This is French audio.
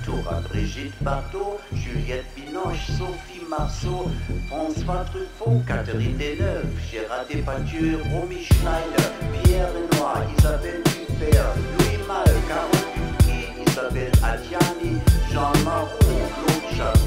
Lino Ventura, Brigitte Bardot, Juliette Binoche, Sophie Marceau, François Truffaut, Catherine Deneuve, Gérard Depardieu, Romy Schneider, Pierre Renoir, Isabelle Huppert, Louis Malle, Carole Duquet, Isabelle Adjani, Jean Marot, Claude